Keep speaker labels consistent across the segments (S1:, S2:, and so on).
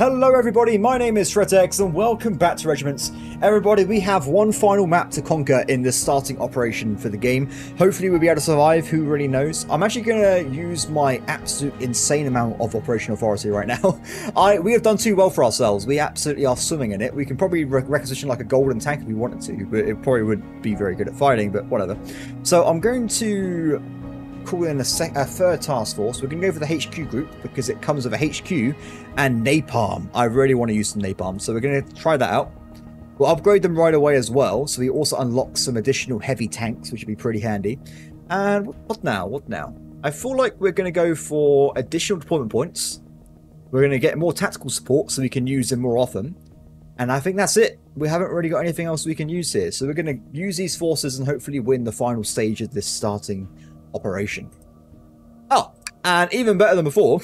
S1: Hello everybody, my name is ThreatX and welcome back to Regiments. Everybody, we have one final map to conquer in this starting operation for the game. Hopefully we'll be able to survive, who really knows. I'm actually going to use my absolute insane amount of operational authority right now. I We have done too well for ourselves, we absolutely are swimming in it. We can probably re requisition like a golden tank if we wanted to, but it probably would be very good at fighting, but whatever. So I'm going to call in a, a, third task force. We're going to go for the HQ group because it comes with a HQ and napalm. I really want to use some napalm, so we're going to try that out. We'll upgrade them right away as well, so we also unlock some additional heavy tanks, which would be pretty handy. And what now? What now? I feel like we're going to go for additional deployment points. We're going to get more tactical support so we can use them more often. And I think that's it. We haven't really got anything else we can use here. So we're going to use these forces and hopefully win the final stage of this starting operation. Oh, and even better than before,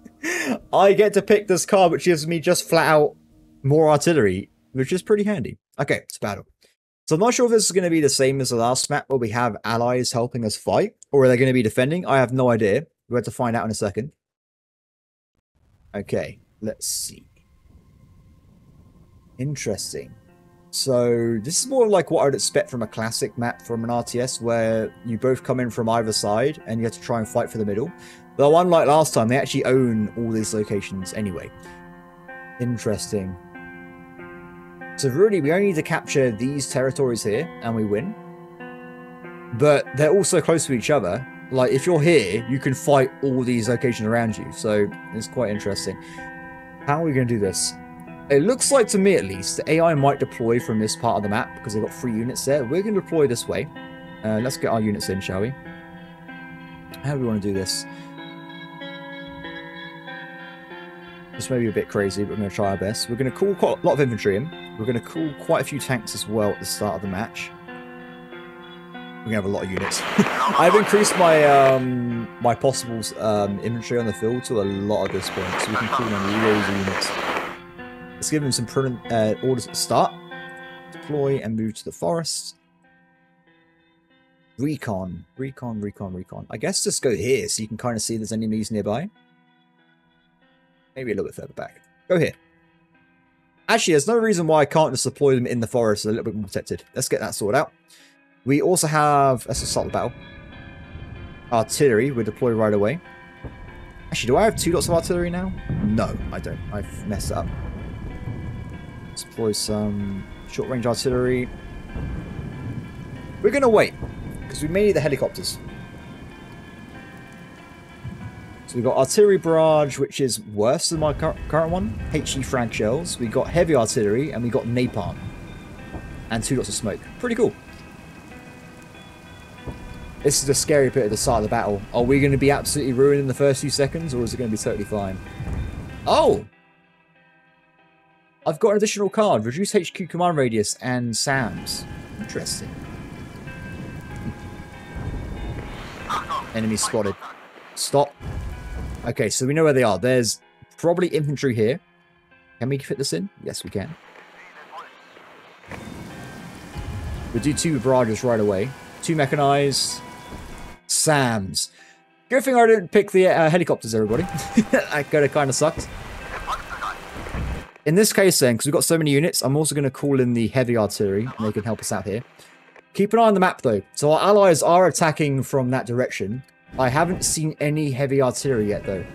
S1: I get to pick this card, which gives me just flat out more artillery, which is pretty handy. Okay, it's battle. So I'm not sure if this is going to be the same as the last map where we have allies helping us fight, or are they going to be defending? I have no idea. we have to find out in a second. Okay, let's see. Interesting. So this is more like what I would expect from a classic map from an RTS where you both come in from either side and you have to try and fight for the middle. Though unlike last time, they actually own all these locations anyway. Interesting. So really, we only need to capture these territories here and we win. But they're also close to each other. Like, if you're here, you can fight all these locations around you. So it's quite interesting. How are we going to do this? It looks like to me at least, the AI might deploy from this part of the map because they've got three units there. We're going to deploy this way. Uh, let's get our units in, shall we? How do we want to do this? This may be a bit crazy, but we're going to try our best. We're going to call quite a lot of infantry in. We're going to call quite a few tanks as well at the start of the match. We're going to have a lot of units. I've increased my um, my possible um, infantry on the field to a lot at this point, so we can call in loads of units. Let's give him some prudent uh, orders at the start. Deploy and move to the forest. Recon, recon, recon, recon. I guess just go here so you can kind of see there's enemies nearby. Maybe a little bit further back. Go here. Actually, there's no reason why I can't just deploy them in the forest a little bit more protected. Let's get that sorted out. We also have... Let's just start the battle. Artillery, we deploy right away. Actually, do I have two lots of artillery now? No, I don't. I've messed up. Deploy some short-range artillery. We're going to wait, because we may need the helicopters. So we've got artillery barrage, which is worse than my current one. HE frag shells. We've got heavy artillery, and we've got napalm. And two lots of smoke. Pretty cool. This is the scary bit at the start of the battle. Are we going to be absolutely ruined in the first few seconds, or is it going to be totally fine? Oh! I've got an additional card. Reduce HQ command radius and SAMs. Interesting. Enemy spotted. Stop. Okay, so we know where they are. There's probably infantry here. Can we fit this in? Yes, we can. We'll do two barrages right away. Two mechanized. SAMs. Good thing I didn't pick the uh, helicopters, everybody. that could have kind of sucked. In this case then, because we've got so many units, I'm also going to call in the heavy artillery, and they can help us out here. Keep an eye on the map though. So our allies are attacking from that direction. I haven't seen any heavy artillery yet though.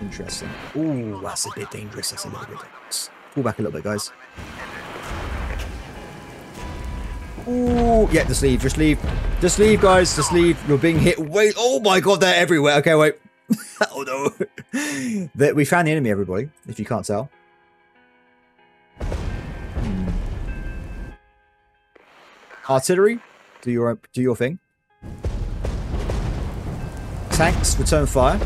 S1: Interesting. Ooh, that's a bit dangerous. That's a little bit dangerous. Pull back a little bit, guys. Ooh, yeah, just leave, just leave. Just leave, guys, just leave. You're being hit. Wait, oh my god, they're everywhere. Okay, wait. oh no. that we found the enemy, everybody, if you can't tell. Artillery, do your do your thing. Tanks, return fire.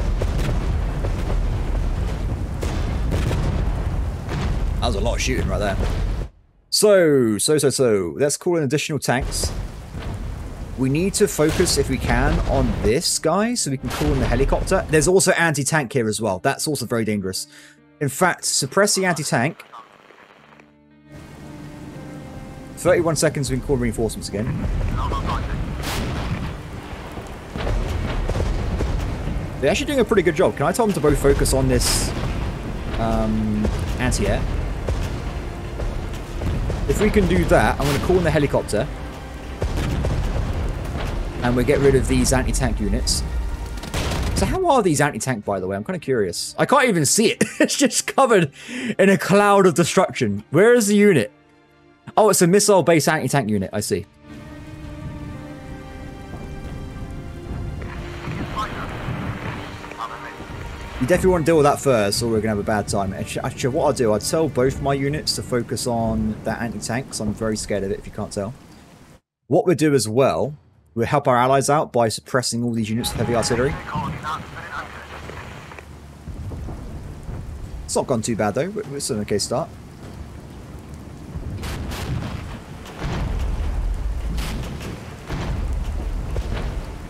S1: That was a lot of shooting right there. So, so, so, so, let's call in additional tanks. We need to focus, if we can, on this guy, so we can call in the helicopter. There's also anti-tank here as well. That's also very dangerous. In fact, suppress the anti-tank. 31 seconds, we can call reinforcements again. They're actually doing a pretty good job. Can I tell them to both focus on this um, anti-air? If we can do that, I'm going to call in the helicopter. And we'll get rid of these anti-tank units. So how are these anti-tank, by the way? I'm kind of curious. I can't even see it. it's just covered in a cloud of destruction. Where is the unit? Oh, it's a missile-based anti-tank unit. I see. You definitely want to deal with that first, or we're going to have a bad time. Actually, what I'll do, I'll tell both my units to focus on that anti-tank, because I'm very scared of it, if you can't tell. What we'll do as well, we'll help our allies out by suppressing all these units of heavy artillery. It's not gone too bad, though. It's an okay start.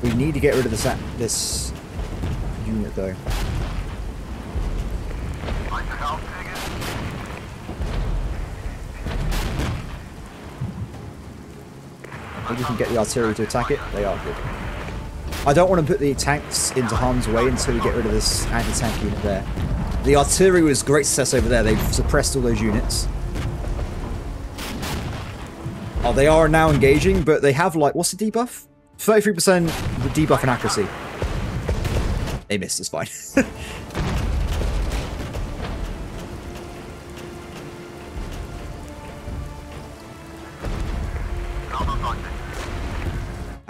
S1: We need to get rid of this, this unit, though. Maybe we can get the artillery to attack it. They are good. I don't want to put the tanks into harm's way until we get rid of this anti-tank unit there. The artillery was great success over there. They've suppressed all those units. Oh, they are now engaging, but they have like, what's the debuff? 33% debuff in accuracy. They missed, it's fine.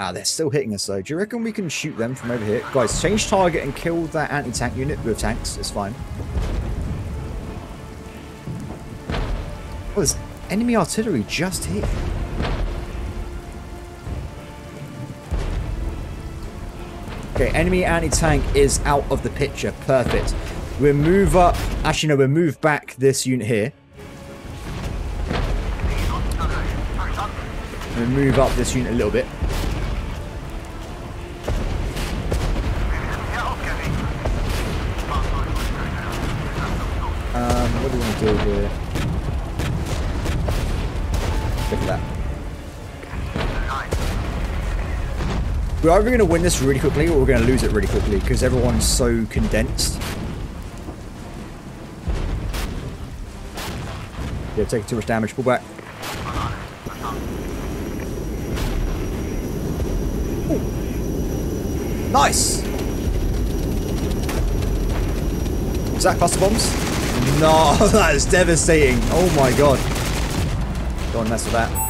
S1: Ah, they're still hitting us though. Do you reckon we can shoot them from over here? Guys, change target and kill that anti-tank unit with tanks. It's fine. Oh, there's enemy artillery just here. Okay, enemy anti-tank is out of the picture. Perfect. We'll move up. Actually, no, we'll move back this unit here. We'll move up this unit a little bit. Do here. Look at that. We're either going to win this really quickly or we're going to lose it really quickly because everyone's so condensed. Yeah, taking too much damage. Pull back. Ooh. Nice! Is that cluster bombs? No, that is devastating. Oh my god. Don't mess with that.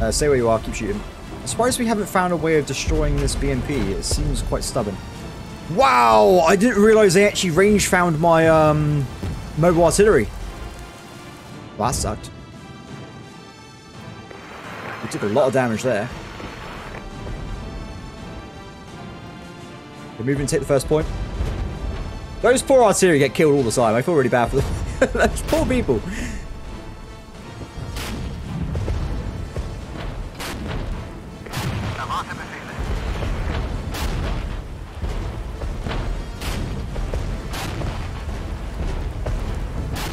S1: Uh, stay where you are, keep shooting. I'm surprised we haven't found a way of destroying this BMP. It seems quite stubborn. Wow! I didn't realise they actually range found my um, mobile artillery. Well, that sucked. We took a lot of damage there. Moving to take the first point. Those poor artillery get killed all the time. I feel really bad for them. Those poor people.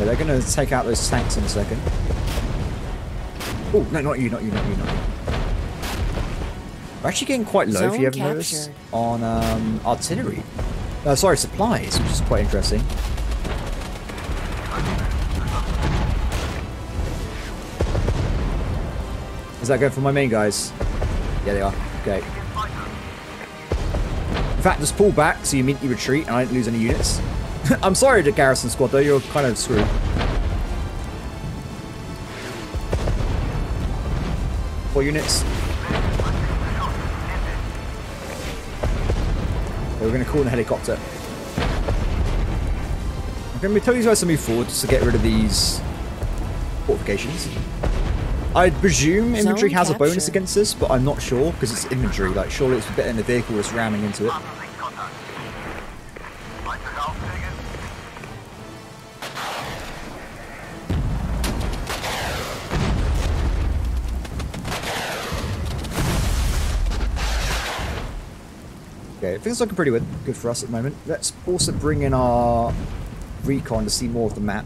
S1: they're going to take out those tanks in a second. Oh, no, not you, not you, not you, not you. We're actually getting quite low, Zone if you haven't captured. noticed, on um, artillery. Uh, sorry, supplies, which is quite interesting. Is that going for my main guys? Yeah, they are. Okay. In fact, just pull back so you immediately retreat and I don't lose any units. I'm sorry to Garrison Squad, though. You're kind of screwed. Four units. We're going to call in a helicopter. I'm going to tell you guys to move forward just to get rid of these fortifications. I'd presume infantry Zone has capture. a bonus against this, but I'm not sure because it's infantry. Like, surely it's better in the vehicle that's ramming into it. Okay, things looking pretty good, good for us at the moment. Let's also bring in our recon to see more of the map.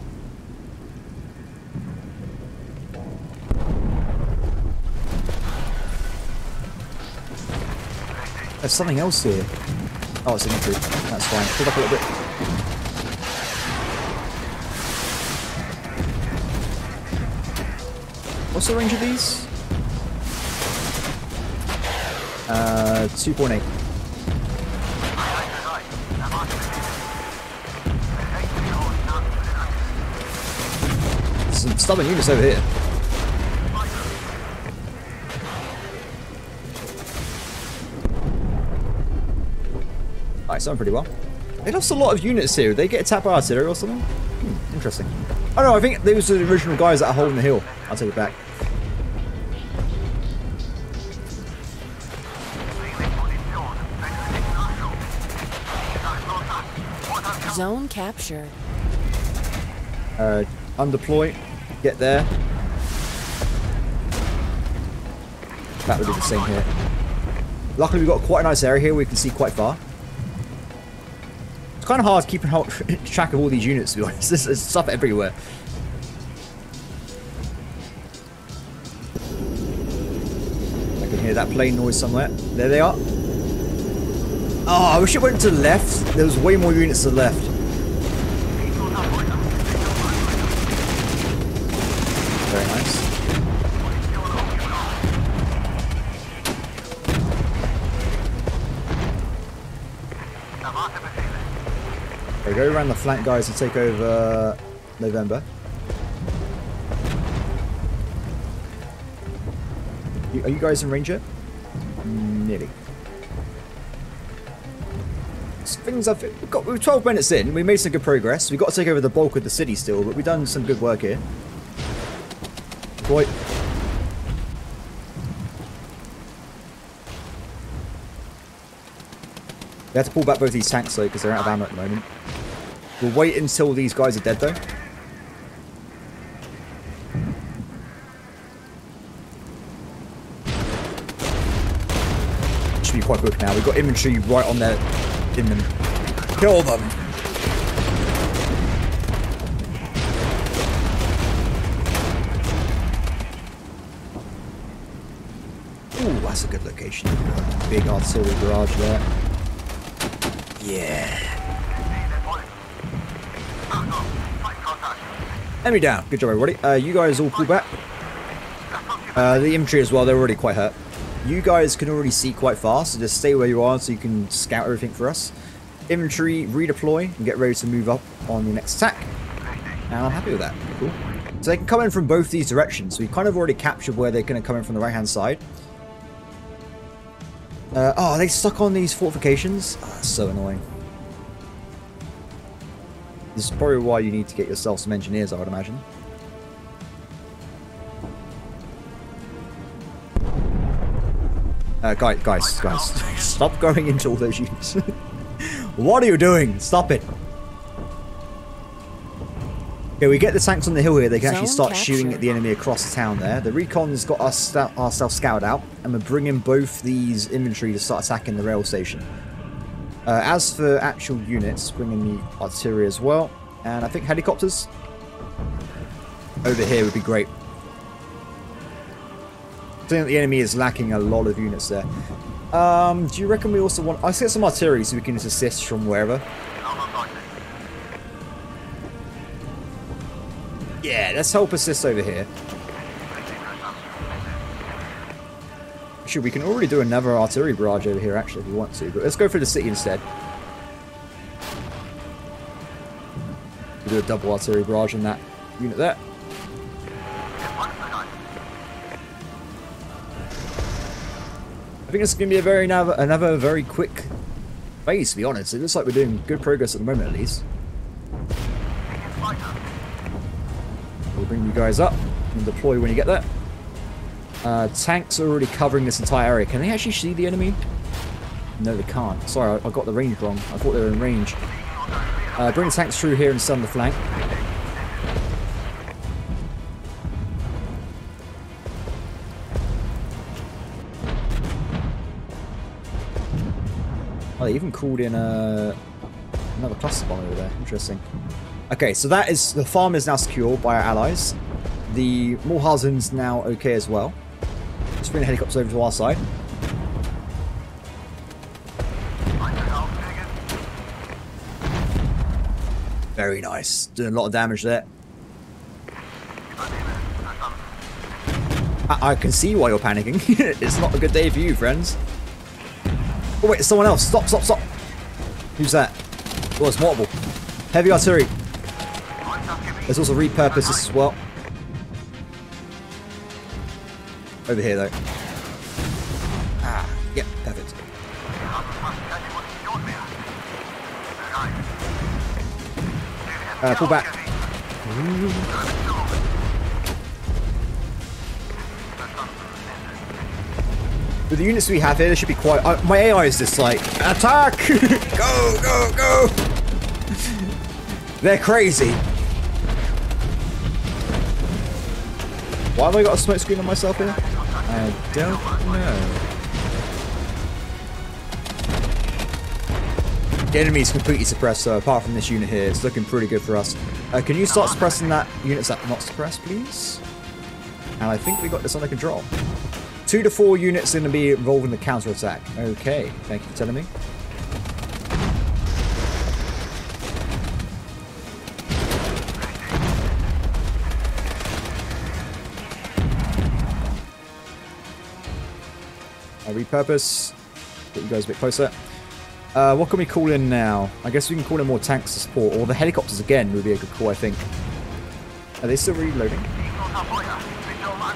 S1: There's something else here. Oh, it's infantry. That's fine. Pull back a little bit. What's the range of these? Uh, 2.8. stubborn units over here. Alright, going pretty well. They lost a lot of units here. Did they get attacked by artillery or something? Hmm, interesting. Oh no, I think those are the original guys that are holding the hill. I'll take it back.
S2: Zone captured.
S1: Uh, undeploy. Get there. That would be the same here. Luckily, we've got quite a nice area here. We can see quite far. It's kind of hard keeping track of all these units, to be honest. There's, there's stuff everywhere. I can hear that plane noise somewhere. There they are. Oh, I wish it went to the left. There was way more units to the left. Around the flank guys to take over November. Are you guys in range yet? Nearly. Things I've we've got. We're 12 minutes in. We made some good progress. We've got to take over the bulk of the city still, but we've done some good work here. Boy. We have to pull back both these tanks though because they're out of ammo at the moment. We'll wait until these guys are dead though. Should be quite quick now. We've got infantry right on there in them. Kill them! Ooh, that's a good location. Big artillery barrage there. Yeah. Enemy down. Good job, everybody. Uh, you guys all pull back. Uh, the infantry as well, they're already quite hurt. You guys can already see quite fast, so just stay where you are so you can scout everything for us. Infantry, redeploy, and get ready to move up on the next attack. And I'm happy with that. Cool. So they can come in from both these directions. So we've kind of already captured where they're going to come in from the right-hand side. Uh, oh, are they stuck on these fortifications? Oh, so annoying. This is probably why you need to get yourself some engineers, I would imagine. Uh, guys, guys, guys, stop going into all those units. what are you doing? Stop it. Okay, we get the tanks on the hill here. They can actually
S2: Zone
S1: start shooting at the enemy across the town there. The recon's got us ourselves scouted out, and we're bringing both these infantry to start attacking the rail station. Uh, as for actual units, bringing the artillery as well, and I think helicopters over here would be great. I think the enemy is lacking a lot of units there. Um, do you reckon we also want... Let's get some artillery so we can just assist from wherever. Yeah, let's help assist over here. Actually, we can already do another artillery barrage over here, actually, if we want to. But let's go for the city instead. We'll do a double artillery barrage on that unit there. I think it's going to be a very another, very quick phase, to be honest. It looks like we're doing good progress at the moment, at least. We'll bring you guys up and deploy when you get there. Uh, tanks are already covering this entire area. Can they actually see the enemy? No, they can't. Sorry, I, I got the range wrong. I thought they were in range. Uh, bring the tanks through here and stun the flank. Oh, they even called in uh, another cluster bomb over there. Interesting. Okay, so that is the farm is now secure by our allies. The Mulhausen's now okay as well bring the helicopters over to our side. Very nice. Doing a lot of damage there. I, I can see why you're panicking. it's not a good day for you, friends. Oh, wait, it's someone else. Stop, stop, stop. Who's that? Oh, it's multiple. Heavy artillery. Let's also repurpose this as well. Over here, though. Ah, yeah, perfect. Uh, pull back. With the units we have here, there should be quite... Uh, my AI is just like, attack! go, go, go! They're crazy. Why have I got a smoke screen on myself here? I don't know. The enemy is completely suppressed, so apart from this unit here, it's looking pretty good for us. Uh, can you start suppressing that unit that are not suppressed, please? And I think we got this under control. Two to four units going to be involved in the counter-attack. Okay, thank you for telling me. Repurpose. Get you guys a bit closer. Uh, what can we call in now? I guess we can call in more tanks to support, or the helicopters again would be a good call, I think. Are they still reloading?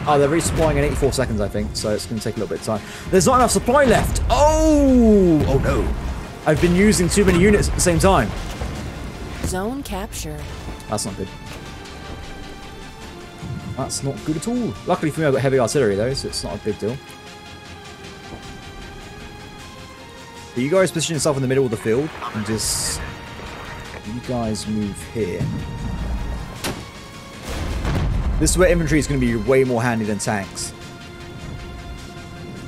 S1: Oh, they're resupplying in 84 seconds, I think, so it's going to take a little bit of time. There's not enough supply left! Oh! Oh no. I've been using too many units at the same time.
S2: Zone capture.
S1: That's not good. That's not good at all. Luckily for me, I've got heavy artillery, though, so it's not a big deal. But you guys position yourself in the middle of the field and just you guys move here. This is where infantry is going to be way more handy than tanks.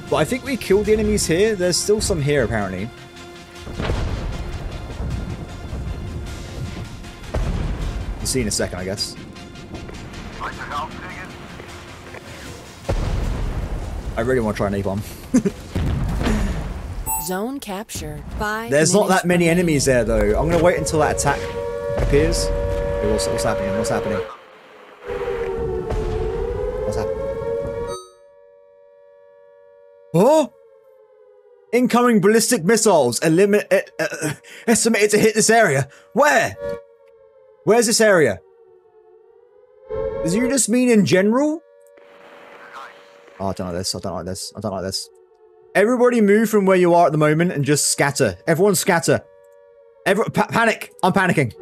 S1: But I think we killed the enemies here. There's still some here apparently. We'll see in a second, I guess. I really want to try an napalm.
S2: Zone captured. Five.
S1: There's not that many enemies there, though. I'm going to wait until that attack appears. What's, what's happening? What's happening? What's happening? Oh! Incoming ballistic missiles uh, uh, estimated to hit this area. Where? Where's this area? Does you just mean in general? Oh, I don't like this. I don't like this. I don't like this. Everybody move from where you are at the moment and just scatter. Everyone scatter. Every pa panic. I'm panicking.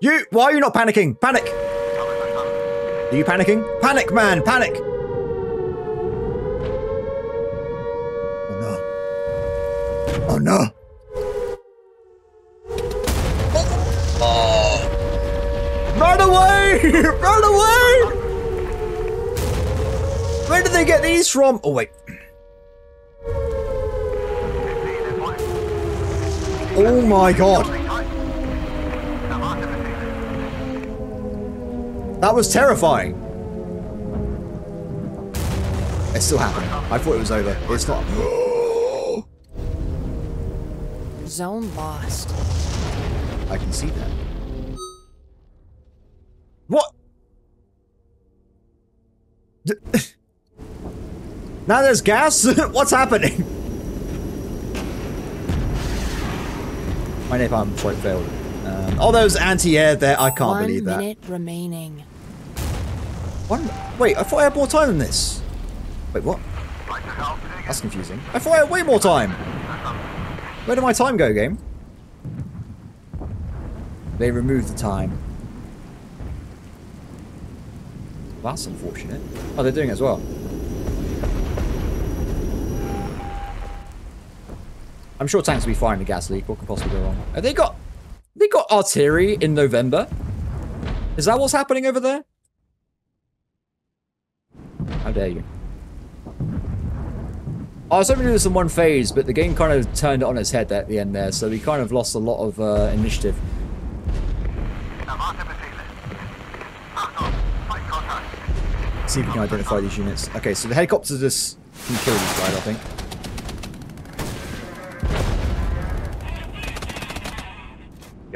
S1: You, why are you not panicking? Panic. Are you panicking? Panic, man, panic. Oh no. Oh no. Run away! Run away! Where did they get these from? Oh wait. Oh my god. That was terrifying. It's still happening. I thought it was over. It's not.
S2: Zone lost.
S1: I can see that. What? Now there's gas? What's happening? My napalm quite failed. Um, oh, those anti-air there. I can't
S2: One
S1: believe that.
S2: minute remaining.
S1: One, wait, I thought I had more time than this. Wait, what? That's confusing. I thought I had way more time. Where did my time go, game? They removed the time. That's unfortunate. Oh, they're doing it as well. I'm sure tanks will be in a gas leak. What could possibly go wrong? Have they got... They got artillery in November? Is that what's happening over there? How dare you? I was hoping to do this in one phase, but the game kind of turned it on its head at the end there, so we kind of lost a lot of uh, initiative. See if we can identify these units. Okay, so the helicopters just can kill these guys, I think.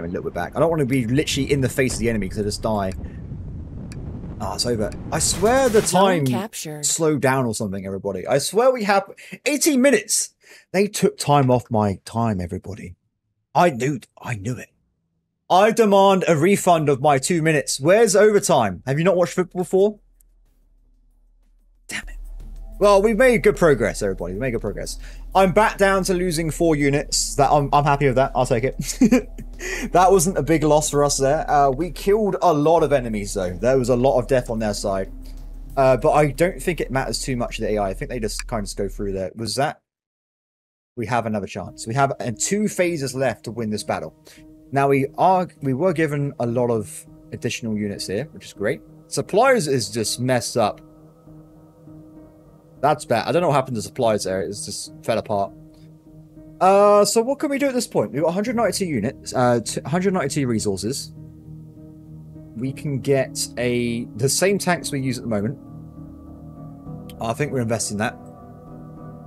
S1: Me a little bit back. I don't want to be literally in the face of the enemy because I just die. Ah, oh, it's over. I swear the time slowed down or something, everybody. I swear we have 18 minutes. They took time off my time, everybody. I knew, I knew it. I demand a refund of my two minutes. Where's overtime? Have you not watched football before? Well, we've made good progress, everybody. We made good progress. I'm back down to losing four units. That I'm, I'm happy with that. I'll take it. that wasn't a big loss for us there. Uh, we killed a lot of enemies, though. There was a lot of death on their side. Uh, but I don't think it matters too much to the AI. I think they just kind of go through there. Was that? We have another chance. We have uh, two phases left to win this battle. Now we are we were given a lot of additional units here, which is great. Suppliers is just messed up. That's bad. I don't know what happened to supplies there. It's just fell apart. Uh, so what can we do at this point? We've got 192 units, uh, 192 resources. We can get a the same tanks we use at the moment. I think we're investing that.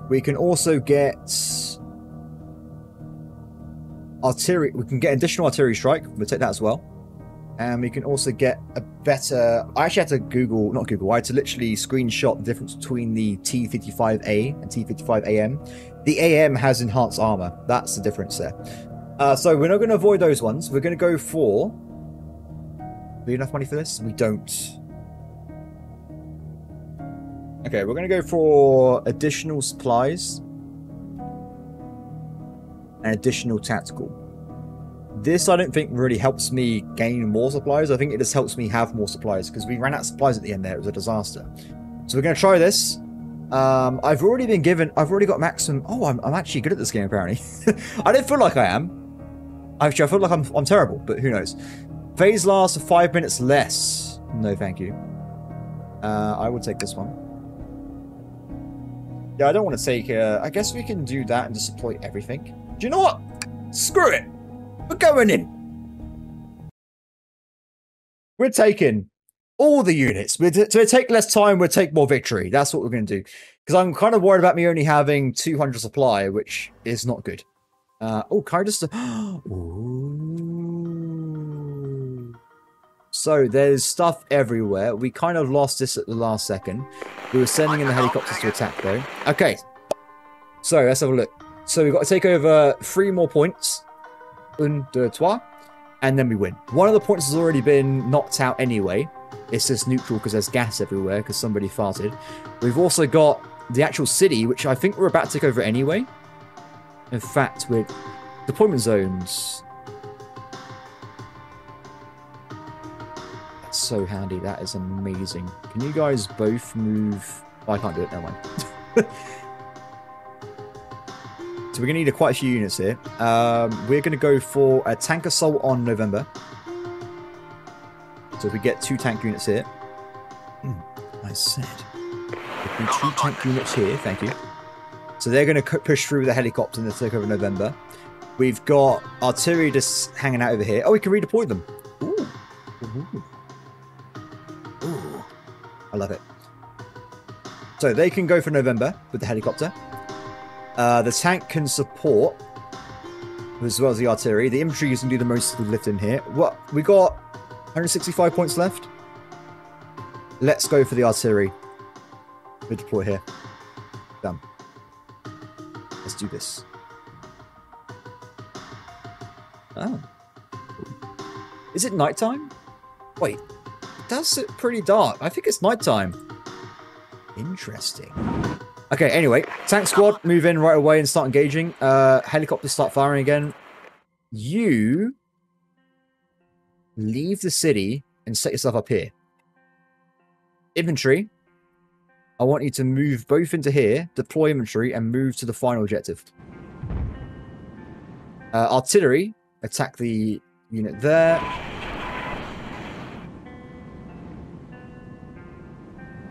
S1: We can also get artillery. We can get additional artillery strike. We'll take that as well. And we can also get a better... I actually had to Google, not Google, I had to literally screenshot the difference between the T-55A and T-55AM. The AM has enhanced armor. That's the difference there. Uh, so we're not going to avoid those ones. We're going to go for... We enough money for this? We don't. Okay, we're going to go for additional supplies and additional tactical. This, I don't think, really helps me gain more supplies. I think it just helps me have more supplies because we ran out of supplies at the end there. It was a disaster. So we're going to try this. Um, I've already been given... I've already got maximum... Oh, I'm, I'm actually good at this game, apparently. I don't feel like I am. Actually, I feel like I'm, I'm terrible, but who knows. Phase lasts five minutes less. No, thank you. Uh, I will take this one. Yeah, I don't want to take... Uh, I guess we can do that and just deploy everything. Do you know what? Screw it. We're going in. We're taking all the units. We're to take less time, we'll take more victory. That's what we're going to do. Because I'm kind of worried about me only having 200 supply, which is not good. Uh, oh, just... So there's stuff everywhere. We kind of lost this at the last second. We were sending in the helicopters to attack, though. Okay. So let's have a look. So we've got to take over three more points un, deux, trois, and then we win. One of the points has already been knocked out anyway. It's just neutral because there's gas everywhere because somebody farted. We've also got the actual city, which I think we're about to take over anyway. In fact, with deployment zones. That's so handy. That is amazing. Can you guys both move? Oh, I can't do it. Never mind. So we're going to need a quite a few units here. Um, we're going to go for a tank assault on November. So if we get two tank units here. Mm, I said. If we two tank units here, thank you. So they're going to push through the helicopter and take over November. We've got artillery just hanging out over here. Oh, we can redeploy them. Ooh. Ooh. Ooh. I love it. So they can go for November with the helicopter. Uh, the tank can support as well as the artillery. The infantry is going to do the most of the lifting here. What we got 165 points left. Let's go for the artillery. We deploy here. Done. Let's do this. Oh. Is it nighttime? Wait, it does it pretty dark. I think it's nighttime. Interesting. Okay, anyway, tank squad, move in right away and start engaging. Uh, helicopters start firing again. You leave the city and set yourself up here. Infantry, I want you to move both into here, deploy infantry, and move to the final objective. Uh, artillery, attack the unit there.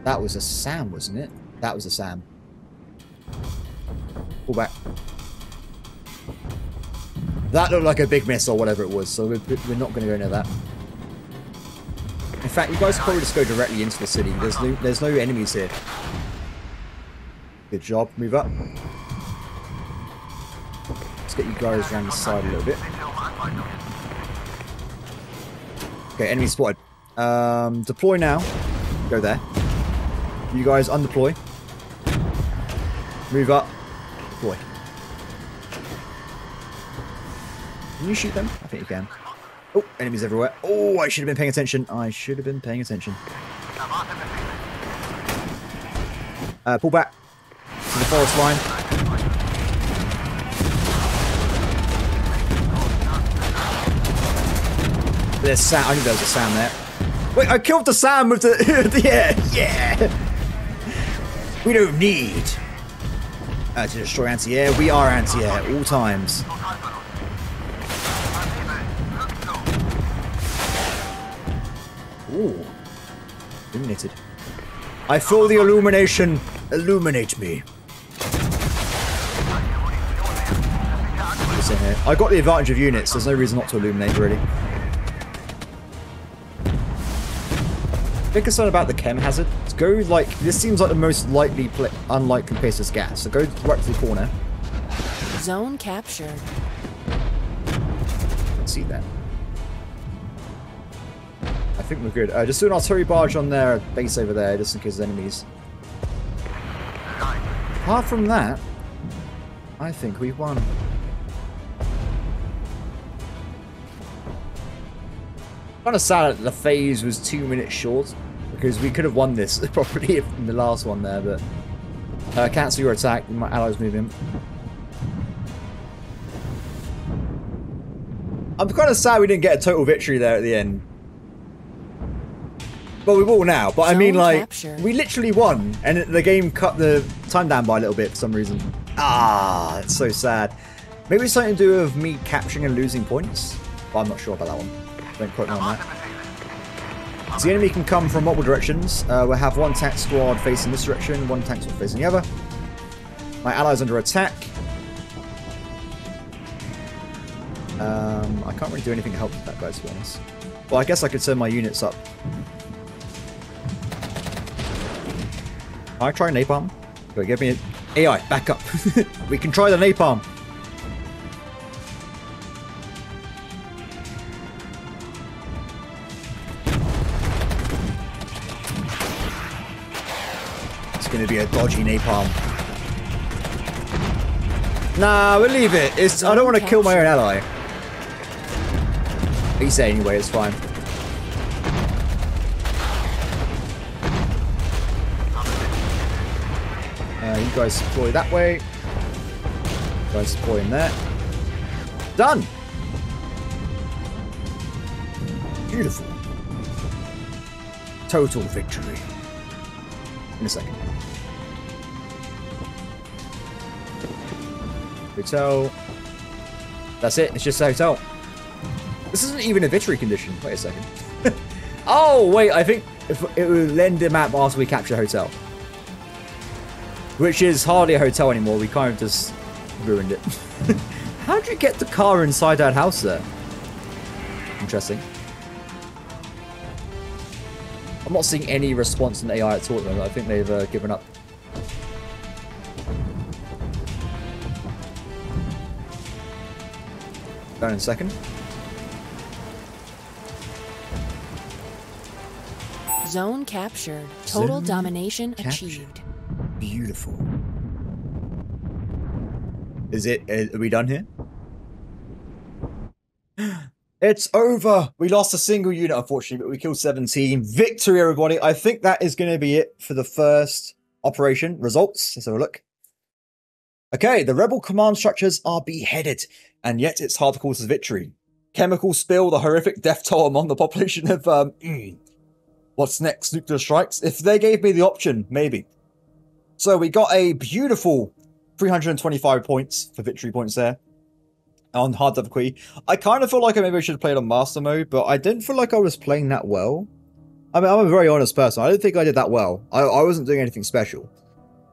S1: That was a SAM, wasn't it? That was a SAM. Pull back. That looked like a big miss or whatever it was, so we're, we're not going to go near that. In fact, you guys probably just go directly into the city. There's no, there's no enemies here. Good job. Move up. Let's get you guys around the side a little bit. Okay, enemy spotted. Um, deploy now. Go there. You guys undeploy. Move up. Boy. Can you shoot them? I think you can. Oh, enemies everywhere. Oh, I should have been paying attention. I should have been paying attention. Uh, pull back to the forest line. There's Sam. I knew there was a Sam there. Wait, I killed the Sam with the. yeah, yeah. We don't need uh, to destroy anti-air. We are anti-air at all times. Ooh. Illuminated. I feel the illumination. Illuminate me. I got the advantage of units. There's no reason not to illuminate, really. Big concern about the chem hazard. Let's go like this seems like the most likely, unlikely place to gas. So go right to the corner.
S2: Zone captured.
S1: Let's see that. I think we're good. Uh, just do an artillery barge on their base over there, just in case there's enemies. Apart from that, I think we won. Kind of sad that the phase was two minutes short, because we could have won this properly in the last one there, but... Uh, cancel your attack, my allies move in. I'm kind of sad we didn't get a total victory there at the end. But we will now. But I mean, like,
S2: captured.
S1: we literally won, and the game cut the time down by a little bit for some reason. Ah, it's so sad. Maybe it's something to do with me capturing and losing points, but I'm not sure about that one. Don't quote me on that. So the enemy can come from multiple directions. Uh, we'll have one tank squad facing this direction, one tank squad facing the other. My allies under attack. Um, I can't really do anything to help with that guy, to be honest. Well, I guess I could turn my units up. I try napalm. Go give me an AI, back up. we can try the napalm. A dodgy napalm. Nah, we'll leave it. It's I don't want to kill my own ally. He said anyway, it's fine. Uh, you guys deploy that way. You guys deploy in there. Done! Beautiful. Total victory. In a second. Hotel. That's it. It's just a hotel. This isn't even a victory condition. Wait a second. oh, wait. I think it will lend a map after we capture hotel. Which is hardly a hotel anymore. We kind of just ruined it. How did you get the car inside that house there? Interesting. I'm not seeing any response in AI at all. Though. I think they've uh, given up. Down in a second.
S2: Zone captured. Total
S1: Zone
S2: domination
S1: captured.
S2: achieved.
S1: Beautiful. Is it? uh, Are we done here? It's over. We lost a single unit, unfortunately, but we killed 17. Victory, everybody. I think that is going to be it for the first operation. Results. Let's have a look. Okay, the rebel command structures are beheaded, and yet it's hard to call this victory. Chemical spill, the horrific death toll among the population of um. mm, What's next? Nuclear strikes? If they gave me the option, maybe. So we got a beautiful 325 points for victory points there on hard difficulty. I kind of feel like I maybe should have played on master mode, but I didn't feel like I was playing that well. I mean, I'm a very honest person. I don't think I did that well. I, I wasn't doing anything special.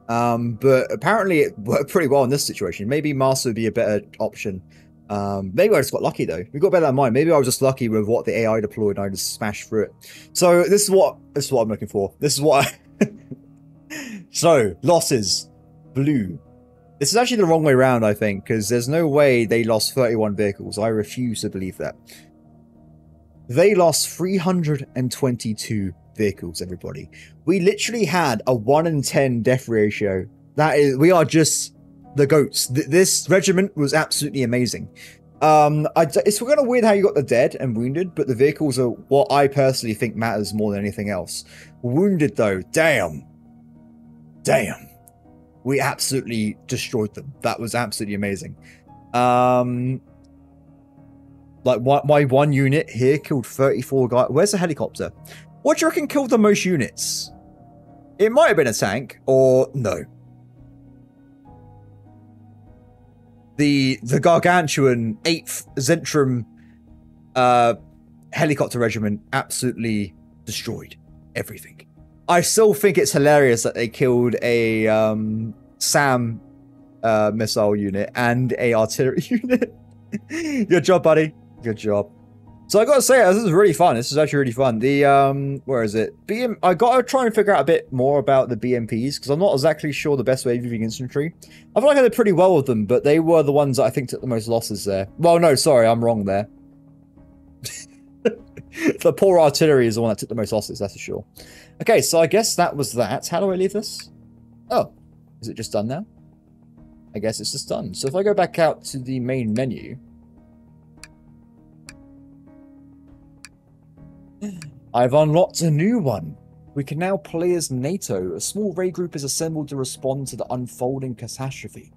S1: Um, but apparently it worked pretty well in this situation. Maybe master would be a better option. Um, maybe I just got lucky though. We got better than mine. Maybe I was just lucky with what the AI deployed and I just smashed through it. So this is what this is what I'm looking for. This is what I So, losses. Blue. This is actually the wrong way around, I think, because there's no way they lost 31 vehicles. I refuse to believe that. They lost 322 vehicles, everybody. We literally had a 1 in 10 death ratio. That is, we are just the goats. Th- this regiment was absolutely amazing. Um, I, it's kind of weird how you got the dead and wounded, but the vehicles are what I personally think matters more than anything else. Wounded though, damn, damn, we absolutely destroyed them. That was absolutely amazing. Um, like my, my one unit here killed 34 guys. Where's the helicopter? What do you reckon killed the most units? It might have been a tank, or no. The the gargantuan 8th Zentrum uh, helicopter regiment absolutely destroyed everything. I still think it's hilarious that they killed a um, SAM uh, missile unit and a artillery unit. Good job, buddy. Good job. So I gotta say, this is really fun. This is actually really fun. The um, where is it? BM. I gotta try and figure out a bit more about the BMPs because I'm not exactly sure the best way of using infantry. I feel like I did pretty well with them, but they were the ones that I think took the most losses there. Well, no, sorry, I'm wrong there. the poor artillery is the one that took the most losses. That's for sure. Okay, so I guess that was that. How do I leave this? Oh, is it just done now? I guess it's just done. So if I go back out to the main menu. I've unlocked a new one. We can now play as NATO. A small raid group is assembled to respond to the unfolding catastrophe.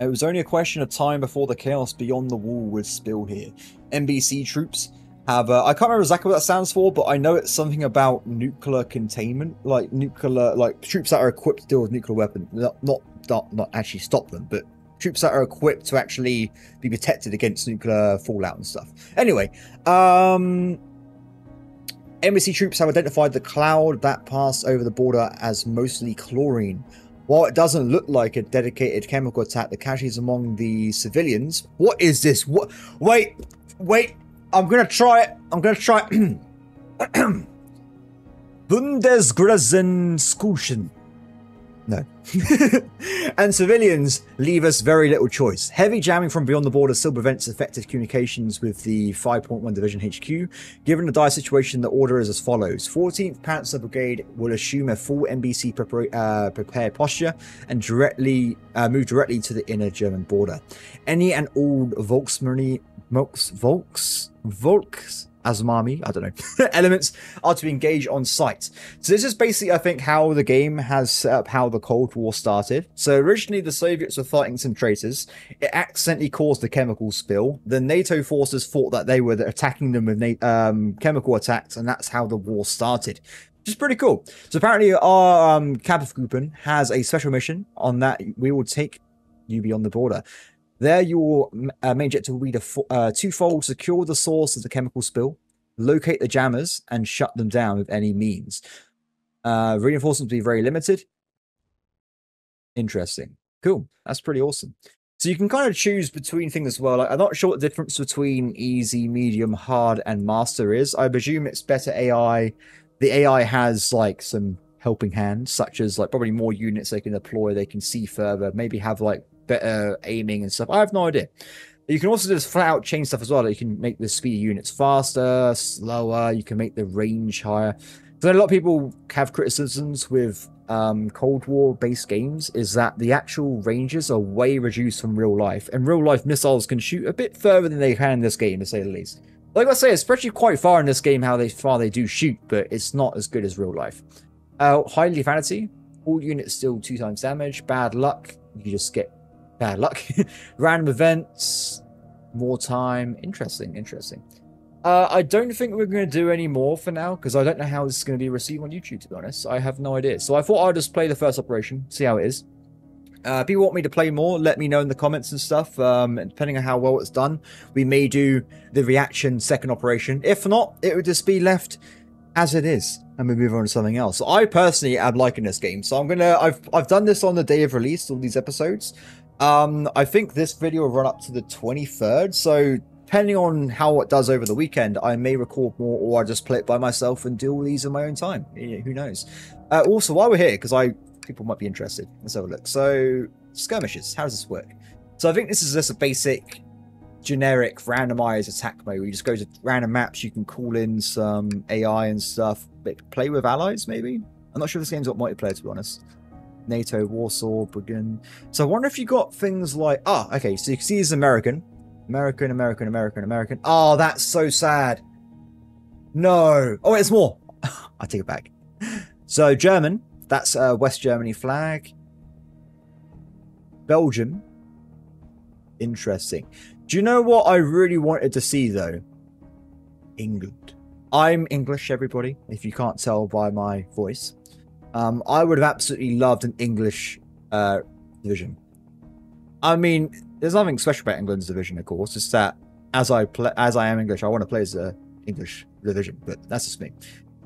S1: It was only a question of time before the chaos beyond the wall would spill here. NBC troops have, uh, I can't remember exactly what that stands for, but I know it's something about nuclear containment, like nuclear, like troops that are equipped to deal with nuclear weapons, not, not, not, not actually stop them, but troops that are equipped to actually be protected against nuclear fallout and stuff. Anyway, um, embassy troops have identified the cloud that passed over the border as mostly chlorine. While it doesn't look like a dedicated chemical attack, the casualties among the civilians. What is this? What? Wait, wait. I'm gonna try it. I'm gonna try it. Bundesgrenzenskuchen. No. and civilians leave us very little choice. Heavy jamming from beyond the border still prevents effective communications with the 5.1 Division HQ. Given the dire situation, the order is as follows 14th Panzer Brigade will assume a full NBC uh, prepared posture and directly uh, move directly to the inner German border. Any and all Volksmarine. Volks, Volks, Volks, Asmami, I don't know, elements are to engage on site. So this is basically, I think, how the game has set up how the Cold War started. So originally the Soviets were fighting some traitors. It accidentally caused a chemical spill. The NATO forces thought that they were attacking them with um, chemical attacks, and that's how the war started. Which is pretty cool. So apparently our um, Kampfgruppen has a special mission on that we will take you beyond the border. There, your uh, main objective will be to uh, twofold secure the source of the chemical spill, locate the jammers, and shut them down with any means. Uh, reinforcements will be very limited. Interesting. Cool. That's pretty awesome. So you can kind of choose between things as well. Like, I'm not sure what the difference between easy, medium, hard, and master is. I presume it's better AI. The AI has like some helping hands, such as like probably more units they can deploy, they can see further, maybe have like better aiming and stuff. I have no idea. You can also just flat out change stuff as well. You can make the speed of units faster, slower. You can make the range higher. So a lot of people have criticisms with um, Cold War based games is that the actual ranges are way reduced from real life, and real life missiles can shoot a bit further than they can in this game, to say the least. Like I say, it's actually quite far in this game how they far they do shoot, but it's not as good as real life. Uh, highly vanity, all units still two times damage. Bad luck, you just get bad luck. Random events, more time. Interesting, interesting. Uh, I don't think we're going to do any more for now because I don't know how this is going to be received on YouTube. To be honest, I have no idea. So I thought I'd just play the first operation, see how it is. Uh, if you want me to play more, let me know in the comments and stuff. Um, depending on how well it's done, we may do the reaction second operation. If not, it would just be left as it is, and we move on to something else. So I personally am liking this game, so I'm gonna. I've I've done this on the day of release, all these episodes. Um, I think this video will run up to the 23rd, so depending on how it does over the weekend, I may record more or I just play it by myself and do all these in my own time. Who knows? Uh, also, while we're here, because I people might be interested, let's have a look. So, skirmishes, how does this work? So I think this is just a basic generic randomized attack mode where you just go to random maps, you can call in some AI and stuff, play with allies maybe? I'm not sure if this game's got multiplayer to be honest. NATO, Warsaw, Begin. So I wonder if you got things like ah, okay, so you can see he's American. American, American, American, American. Oh, that's so sad. No. Oh, it's more. I take it back. So German, that's a West Germany flag. Belgium. Interesting. Do you know what I really wanted to see though? England. I'm English, everybody, if you can't tell by my voice. Um, I would have absolutely loved an English uh, division. I mean, there's nothing special about England's division, of course. It's that as I play, as I am English, I want to play as a English division, but that's just me.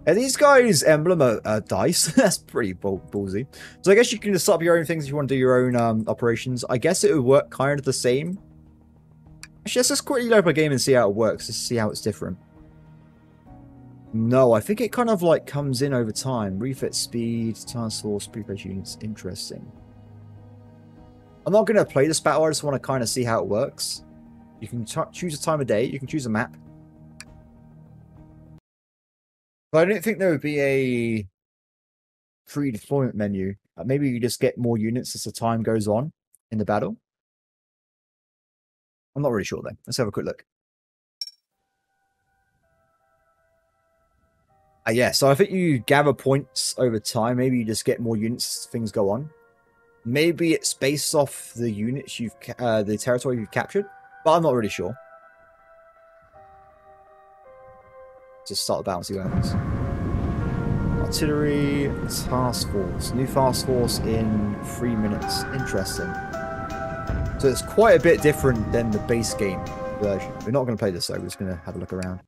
S1: And these guys' emblem are, dice. that's pretty ball- ballsy. So I guess you can just set up your own things if you want to do your own um, operations. I guess it would work kind of the same. Actually, let's just quickly load up a game and see how it works. Just see how it's different. No, I think it kind of like comes in over time. Refit speed, task force, prepaid units. Interesting. I'm not going to play this battle. I just want to kind of see how it works. You can choose a time of day. You can choose a map. But I don't think there would be a pre-deployment menu. Uh, maybe you just get more units as the time goes on in the battle. I'm not really sure though. Let's have a quick look. Uh, yeah, so I think you gather points over time. Maybe you just get more units things go on. Maybe it's based off the units you've, uh, the territory you've captured, but I'm not really sure. Just start the and see what happens. Artillery, task force. New task force in three minutes. Interesting. So it's quite a bit different than the base game version. We're not going to play this though, we're just going to have a look around.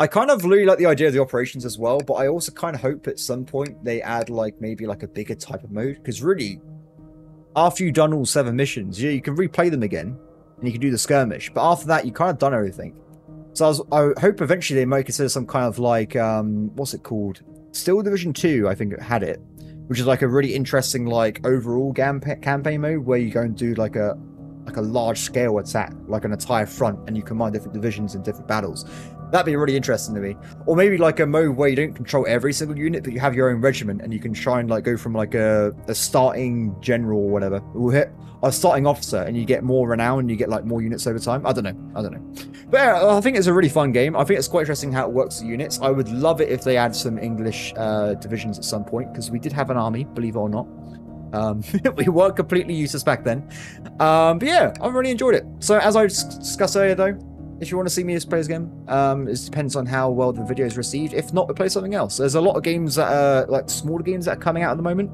S1: I kind of really like the idea of the operations as well, but I also kind of hope at some point they add like maybe like a bigger type of mode. Because really, after you've done all seven missions, yeah, you can replay them again and you can do the skirmish. But after that, you kind of done everything. So I, was, I hope eventually they might consider some kind of like um, what's it called? Steel Division Two, I think it had it, which is like a really interesting like overall campaign mode where you go and do like a like a large scale attack, like an entire front, and you command different divisions in different battles. That'd be really interesting to me. Or maybe like a mode where you don't control every single unit, but you have your own regiment and you can try and like go from like a, a starting general or whatever. We'll hit a starting officer and you get more renown and you get like more units over time. I don't know. I don't know. But yeah, I think it's a really fun game. I think it's quite interesting how it works the units. I would love it if they add some English uh, divisions at some point because we did have an army, believe it or not. Um, we weren't completely useless back then. Um, but yeah, I've really enjoyed it. So as I discussed earlier though, if you want to see me as play this game. Um, it depends on how well the video is received. If not, we play something else. There's a lot of games that are like smaller games that are coming out at the moment.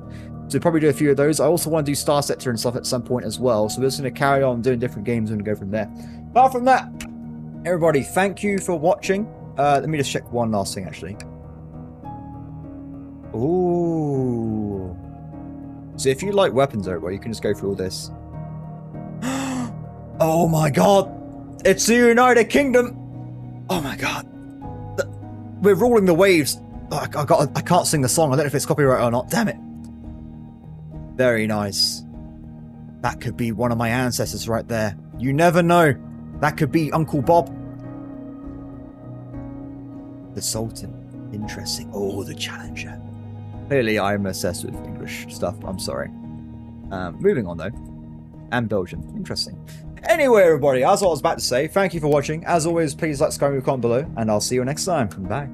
S1: So probably do a few of those. I also want to do Starsector and stuff at some point as well. So we're just going to carry on doing different games and go from there. Apart from that, everybody, thank you for watching. Uh, let me just check one last thing actually. Ooh. So if you like weapons, everybody, you can just go through all this. oh my god! It's the United Kingdom. Oh my god. We're ruling the waves. Oh, I, I, got. I can't sing the song. I don't know if it's copyright or not. Damn it. Very nice. That could be one of my ancestors right there. You never know. That could be Uncle Bob. The Sultan. Interesting. Oh, the Challenger. Clearly, I'm obsessed with English stuff. I'm sorry. Um, moving on, though. And Belgian. Interesting. Anyway, everybody, as I was about to say, thank you for watching. As always, please like, subscribe, and comment below, and I'll see you next time. Bye.